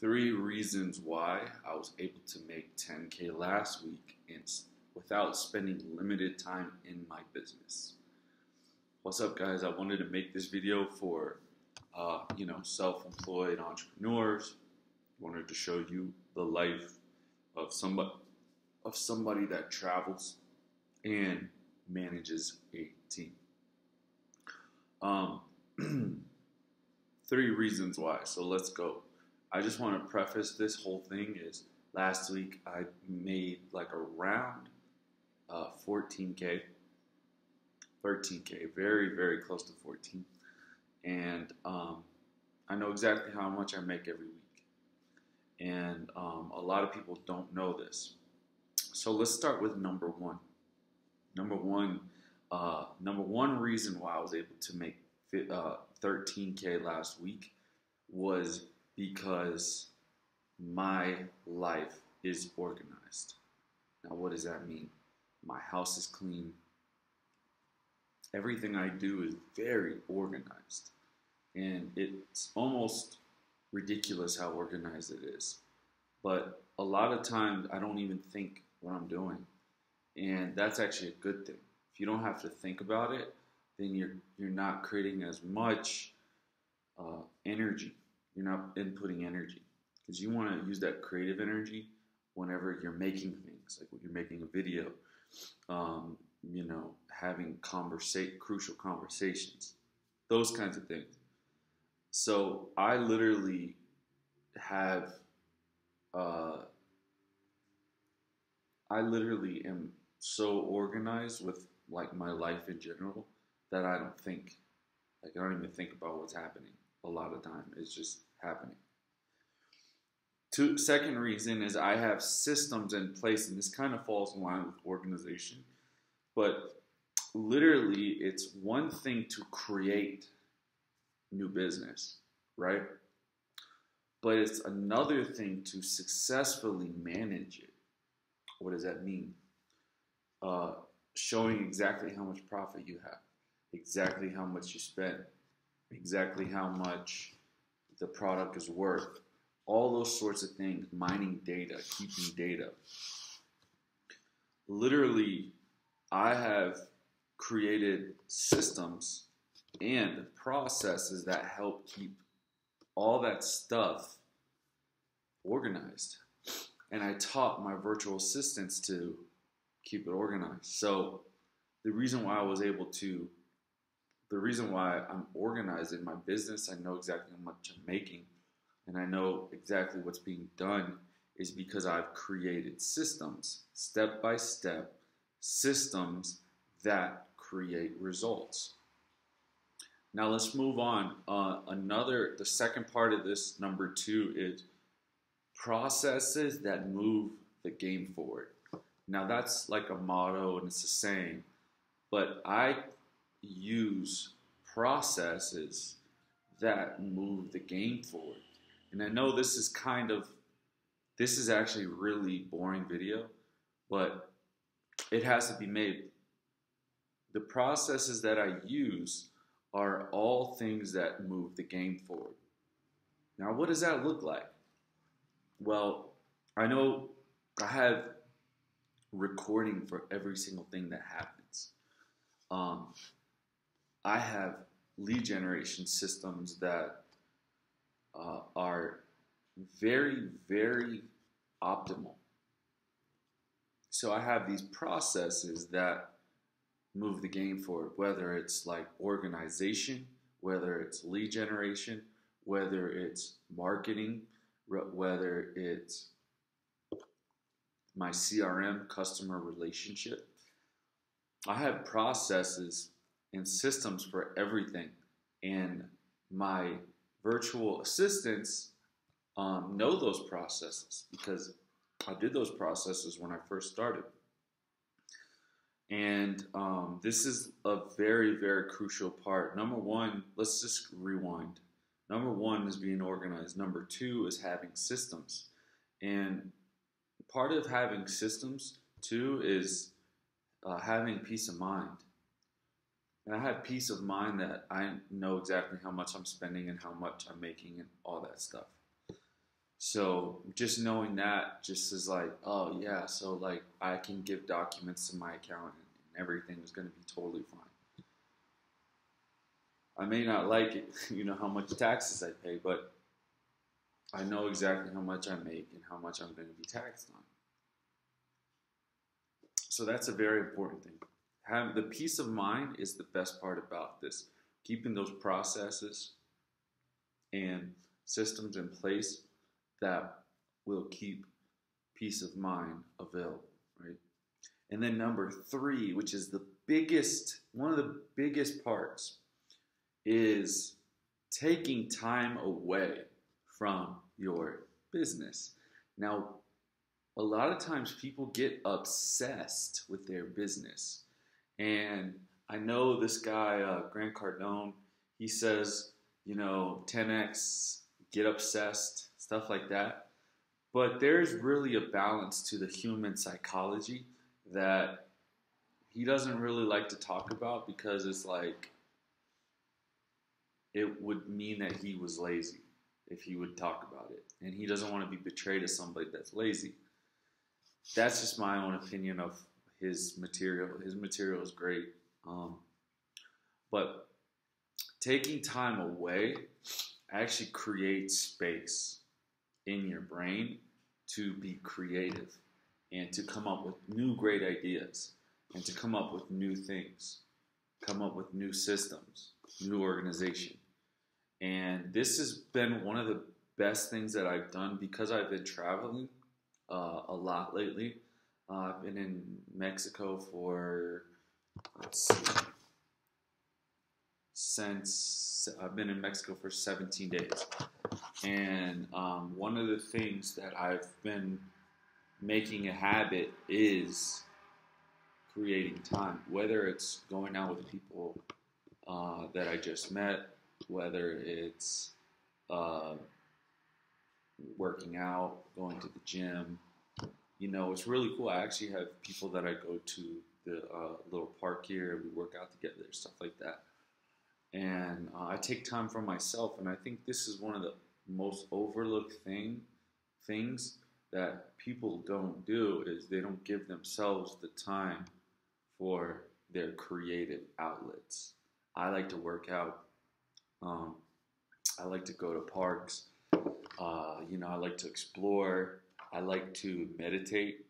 three reasons why I was able to make 10K last week without spending limited time in my business. What's up, guys? I wanted to make this video for uh, you know self-employed entrepreneurs. wanted to show you the life of somebody of somebody that travels and manages a team. Um, three reasons why. So let's go. I just want to preface this whole thing is last week I made like around uh, 14k, 13k, very very close to 14, and um, I know exactly how much I make every week, and um, a lot of people don't know this. So let's start with number one. Number one, uh, number one reason why I was able to make uh, 13k last week was because my life is organized. Now, what does that mean? My house is clean. Everything I do is very organized. And it's almost ridiculous how organized it is. But a lot of times I don't even think what I'm doing. And that's actually a good thing. If you don't have to think about it, then you're you're not creating as much uh, energy you're not inputting energy because you want to use that creative energy whenever you're making things, like when you're making a video, um, you know, having conversate crucial conversations, those kinds of things. So I literally have, uh, I literally am so organized with like my life in general that I don't think, like I don't even think about what's happening a lot of time. It's just happening. Two, second reason is I have systems in place, and this kind of falls in line with organization. But literally, it's one thing to create new business, right? But it's another thing to successfully manage it. What does that mean? Uh, showing exactly how much profit you have, exactly how much you spend, exactly how much the product is worth, all those sorts of things, mining data, keeping data. Literally, I have created systems and processes that help keep all that stuff organized. And I taught my virtual assistants to keep it organized. So the reason why I was able to the reason why I'm organized in my business, I know exactly how much I'm making, and I know exactly what's being done is because I've created systems, step by step, systems that create results. Now let's move on. Uh, another, the second part of this, number two, is processes that move the game forward. Now that's like a motto and it's a saying, but I use processes that move the game forward. And I know this is kind of, this is actually really boring video, but it has to be made. The processes that I use are all things that move the game forward. Now, what does that look like? Well, I know I have recording for every single thing that happens. Um, I have lead generation systems that uh, are very, very optimal. So I have these processes that move the game forward, whether it's like organization, whether it's lead generation, whether it's marketing, whether it's my CRM customer relationship. I have processes and systems for everything. And my virtual assistants um, know those processes because I did those processes when I first started. And um, this is a very, very crucial part. Number one, let's just rewind. Number one is being organized. Number two is having systems. And part of having systems, too, is uh, having peace of mind. And I have peace of mind that I know exactly how much I'm spending and how much I'm making and all that stuff. So just knowing that just is like, oh yeah, so like I can give documents to my accountant and everything is going to be totally fine. I may not like it, you know, how much taxes I pay, but I know exactly how much I make and how much I'm going to be taxed on. So that's a very important thing. Have the peace of mind is the best part about this. Keeping those processes and systems in place that will keep peace of mind available, right? And then number three, which is the biggest, one of the biggest parts, is taking time away from your business. Now, a lot of times people get obsessed with their business. And I know this guy, uh, Grant Cardone, he says, you know, 10x, get obsessed, stuff like that. But there's really a balance to the human psychology that he doesn't really like to talk about because it's like it would mean that he was lazy if he would talk about it. And he doesn't want to be betrayed as somebody that's lazy. That's just my own opinion of his material. His material is great. Um, but taking time away actually creates space in your brain to be creative and to come up with new great ideas and to come up with new things, come up with new systems, new organization. And this has been one of the best things that I've done because I've been traveling uh, a lot lately. Uh, I've been in Mexico for, let's see, since I've been in Mexico for 17 days. And um, one of the things that I've been making a habit is creating time, whether it's going out with people uh, that I just met, whether it's uh, working out, going to the gym. You know, it's really cool. I actually have people that I go to the uh, little park here. We work out together, stuff like that. And uh, I take time for myself, and I think this is one of the most overlooked thing things that people don't do is they don't give themselves the time for their creative outlets. I like to work out. Um, I like to go to parks. Uh, you know, I like to explore. I like to meditate.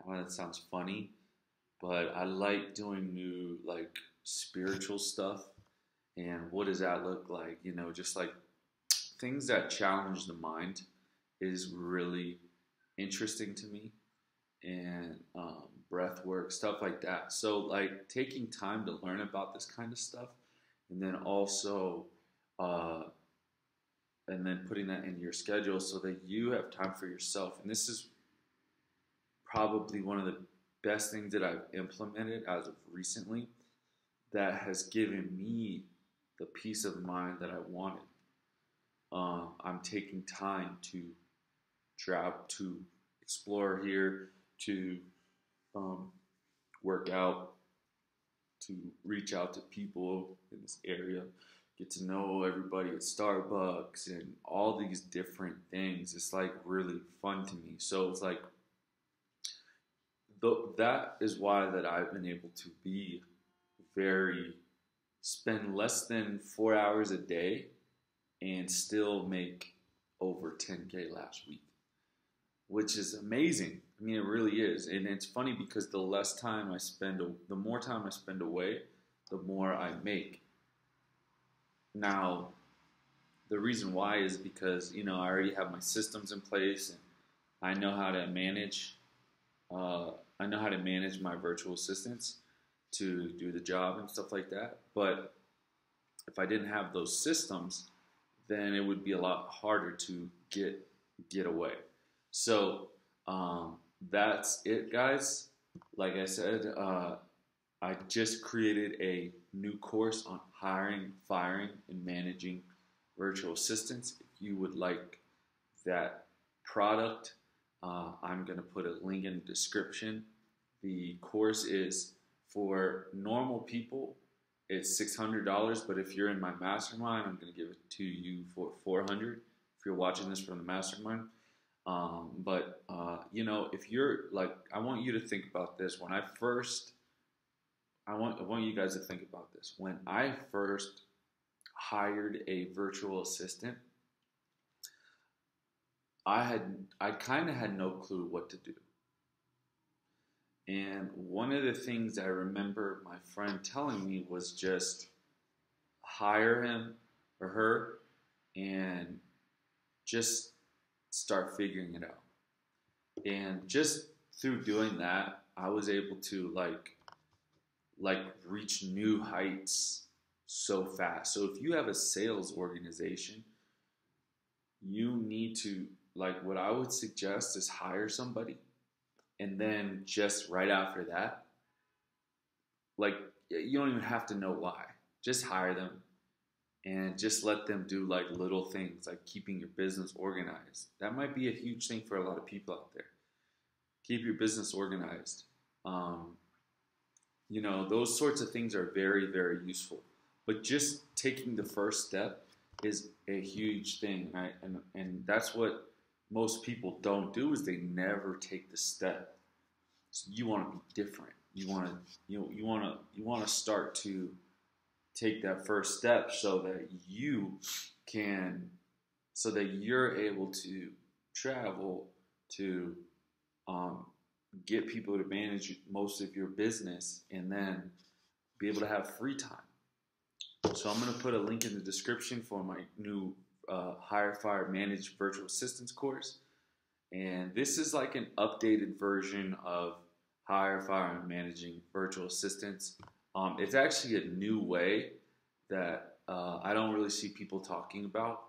I know that sounds funny, but I like doing new like spiritual stuff. And what does that look like? You know, just like things that challenge the mind is really interesting to me. And um, breath work, stuff like that. So, like taking time to learn about this kind of stuff, and then also, uh, and then putting that in your schedule so that you have time for yourself. And this is probably one of the best things that I've implemented as of recently that has given me the peace of mind that I wanted. Uh, I'm taking time to travel, to explore here, to um, work out, to reach out to people in this area, get to know everybody at Starbucks and all these different things. It's like really fun to me. So it's like that is why that I've been able to be very spend less than four hours a day and still make over 10k last week which is amazing I mean, it really is, and it's funny because the less time I spend, the more time I spend away, the more I make. Now, the reason why is because you know I already have my systems in place, and I know how to manage. Uh, I know how to manage my virtual assistants to do the job and stuff like that. But if I didn't have those systems, then it would be a lot harder to get get away. So um, that's it, guys. Like I said, uh, I just created a new course on hiring, firing, and managing virtual assistants. If you would like that product, uh, I'm going to put a link in the description. The course is for normal people. It's $600, but if you're in my mastermind, I'm going to give it to you for 400 if you're watching this from the mastermind. Um, but uh, you know, if you're like, I want you to think about this. When I first, I want I want you guys to think about this. When I first hired a virtual assistant, I had I kind of had no clue what to do. And one of the things I remember my friend telling me was just hire him or her and just start figuring it out. And just through doing that, I was able to like like reach new heights so fast. So if you have a sales organization, you need to like what I would suggest is hire somebody and then just right after that like you don't even have to know why. Just hire them and just let them do like little things like keeping your business organized. That might be a huge thing for a lot of people out there. Keep your business organized. Um, you know, those sorts of things are very, very useful. But just taking the first step is a huge thing, right? And and that's what most people don't do is they never take the step. So you want to be different. You want to you know you want to you want to start to take that first step so that you can so that you're able to travel to um, get people to manage most of your business and then be able to have free time. So i'm going to put a link in the description for my new uh, hire fire managed virtual assistants course. And this is like an updated version of hire fire managing virtual assistants. Um, it's actually a new way that uh, I don't really see people talking about.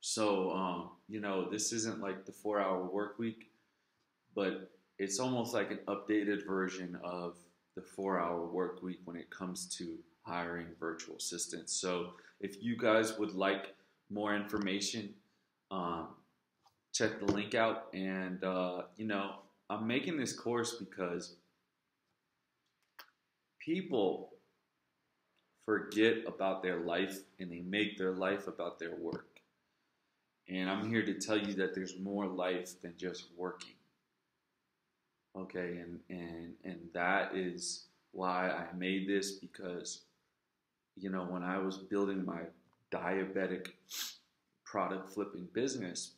So, um, you know, this isn't like the four hour work week, but it's almost like an updated version of the four hour work week when it comes to hiring virtual assistants. So, if you guys would like more information, um, check the link out. And, uh, you know, I'm making this course because people forget about their life and they make their life about their work. And I'm here to tell you that there's more life than just working. Okay, and and and that is why I made this because you know, when I was building my diabetic product flipping business,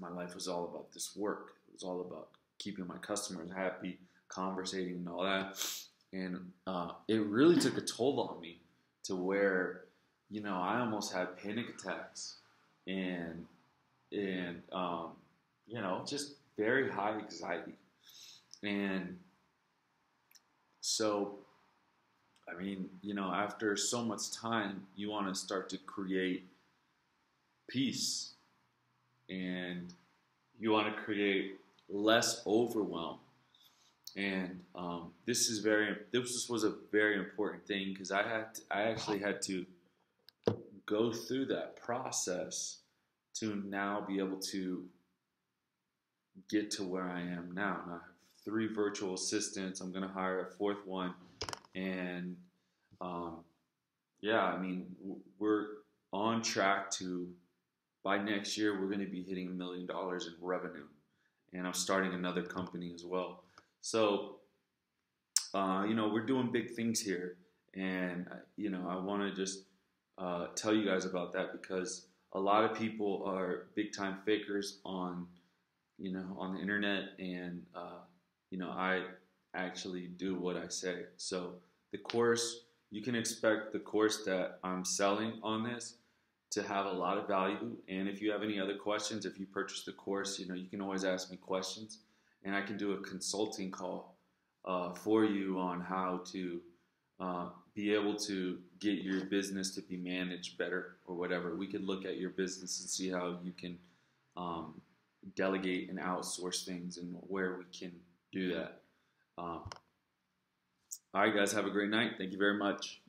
my life was all about this work. It was all about keeping my customers happy, conversating and all that and uh, it really took a toll on me to where you know I almost had panic attacks and and um, you know just very high anxiety and so I mean you know after so much time you want to start to create peace and you want to create less overwhelm and um, this is very this was a very important thing because I had to, I actually had to go through that process to now be able to get to where I am now. Now three virtual assistants. I'm going to hire a fourth one, and um, yeah, I mean we're on track to by next year we're going to be hitting a million dollars in revenue, and I'm starting another company as well. So, uh, you know, we're doing big things here, and uh, you know, I want to just uh, tell you guys about that because a lot of people are big time fakers on, you know, on the internet, and uh, you know, I actually do what I say. So the course, you can expect the course that I'm selling on this to have a lot of value. And if you have any other questions, if you purchase the course, you know, you can always ask me questions and I can do a consulting call uh, for you on how to uh, be able to get your business to be managed better or whatever. We could look at your business and see how you can um, delegate and outsource things and where we can do that. Um, all right, guys, have a great night. Thank you very much.